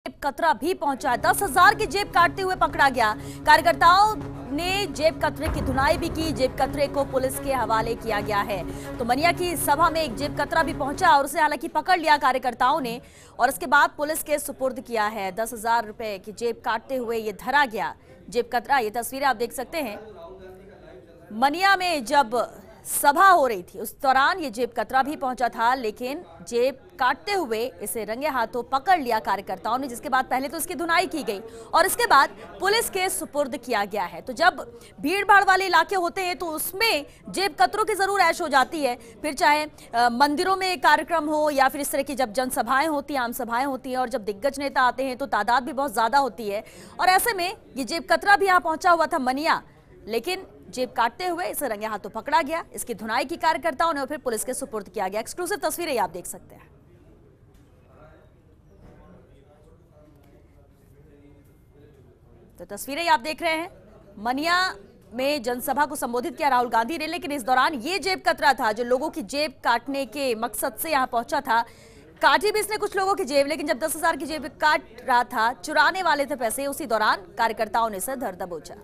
जेब कतरा भी पहुँचा दस हज़ार की जेब काटते हुए पकड़ा गया। कार्यकर्ताओं ने जेब कतरे की धुनाई भी की। जेब कतरे को पुलिस के हवाले किया गया है। तो मनिया की सभा में एक जेब कतरा भी पहुँचा और उसे हालाँकि पकड़ लिया कार्यकर्ताओं ने और इसके बाद पुलिस के सुपुर्द किया है। दस हज़ार रुपए की जेब काटते हुए ये धरा गया। जेब कतरा, ये तस्वीरें आप देख सकते हैं। मनिया में जब सभा हो रही थी। उस दौरान ये जेब कतरा भी पहुँचा था, लेकिन जेब काटते हुए इसे रंगे हाथों पकड़ लिया कार्यकर्ताओं ने, जिसके बाद पहले तो इसकी धुनाई की गई और इसके बाद पुलिस के सुपुर्द किया गया है। तो जब भीड़ भाड़ वाले इलाके होते हैं तो उसमें जेब कतरों की ज़रूर ऐश हो जाती है। फिर चाहे मंदिरों में कार्यक्रम हो या फिर इस तरह की जब जनसभाएँ होती हैं, आम सभाएँ होती हैं और जब दिग्गज नेता आते हैं तो तादाद भी बहुत ज़्यादा होती है। और ऐसे में ये जेब कतरा भी यहाँ पहुँचा हुआ था मनिया, लेकिन जेब काटते हुए इसे रंगे हाथों पकड़ा गया। इसकी धुनाई की कार्यकर्ताओं ने फिर पुलिस के सुपुर्द किया गया। एक्सक्लूसिव तस्वीरें आप देख सकते हैं। तो तस्वीरें आप देख रहे हैं। मनिया में जनसभा को संबोधित किया राहुल गांधी ने, लेकिन इस दौरान ये जेब कतरा था जो लोगों की जेब काटने के मकसद से यहाँ पहुँचा था। काटी भी इसने कुछ लोगों की जेब, लेकिन जब दस हज़ार की जेब काट रहा था, चुराने वाले थे पैसे, उसी दौरान कार्यकर्ताओं ने इसे धर दबोचा।